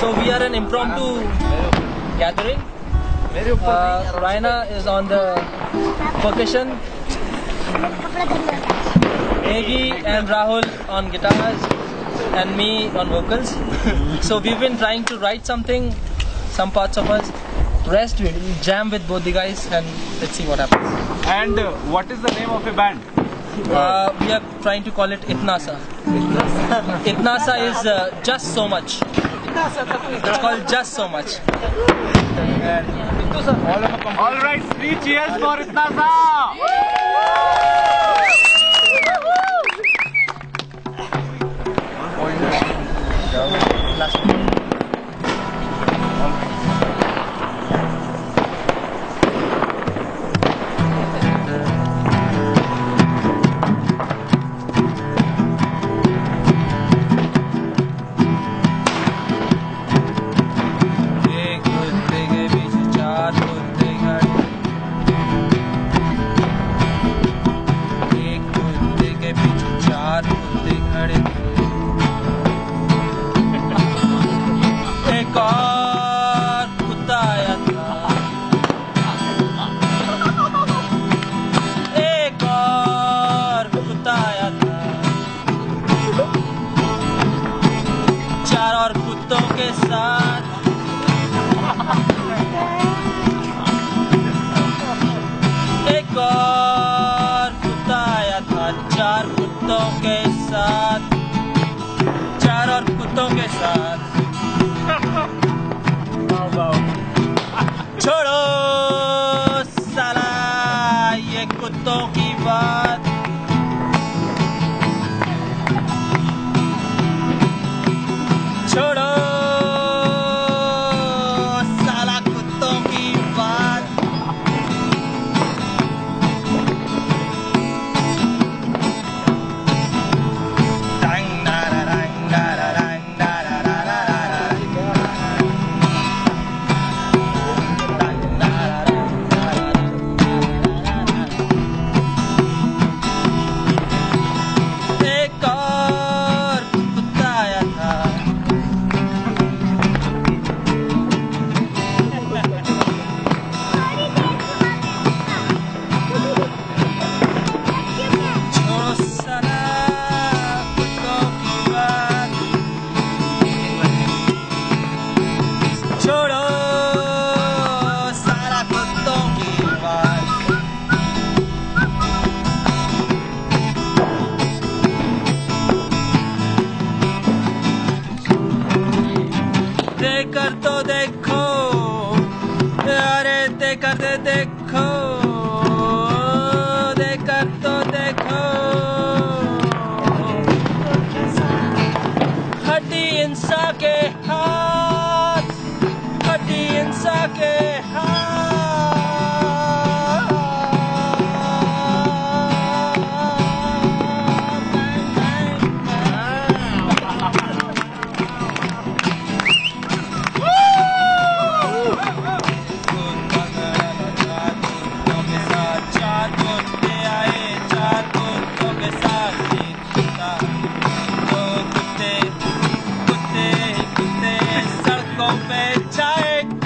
So we are an impromptu gathering. Uh, Raina is on the percussion. Egi and Rahul on guitars and me on vocals. so we've been trying to write something, some parts of us. Rest we jam with both the guys and let's see what happens. And uh, what is the name of a band? Uh, we are trying to call it Itna Sah. Itnasa is uh, just so much. It's called just so much. All right, three cheers for Itnasa! साथ। एक और कुत्ता आया था, चार कुत्तों के साथ। चार और कुत्तों के साथ। छोड़ो। देख कर तो देख। side.